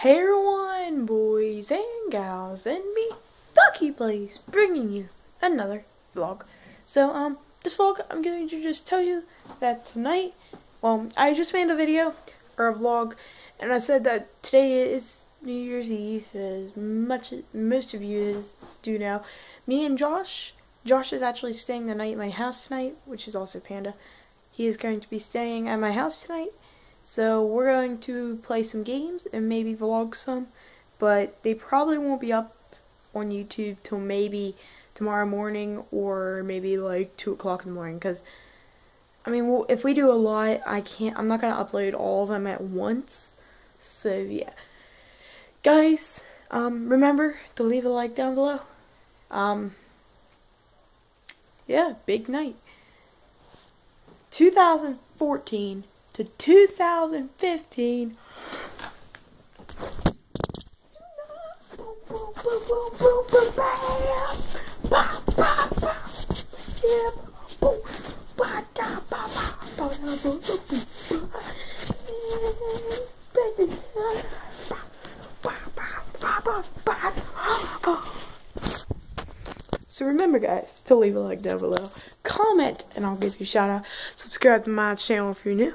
Hey everyone, boys and gals, and me, Ducky Plays, bringing you another vlog. So, um, this vlog, I'm going to just tell you that tonight, well, I just made a video, or a vlog, and I said that today is New Year's Eve, as much as most of you do now. Me and Josh, Josh is actually staying the night at my house tonight, which is also Panda. He is going to be staying at my house tonight, so we're going to play some games and maybe vlog some, but they probably won't be up on YouTube till maybe tomorrow morning or maybe like 2 o'clock in the morning because I mean well, if we do a lot I can't I'm not gonna upload all of them at once. So yeah. Guys um, remember to leave a like down below. Um, yeah big night. 2014 to 2015 so remember guys to leave a like down below, comment and I'll give you a shout out, subscribe to my channel if you're new,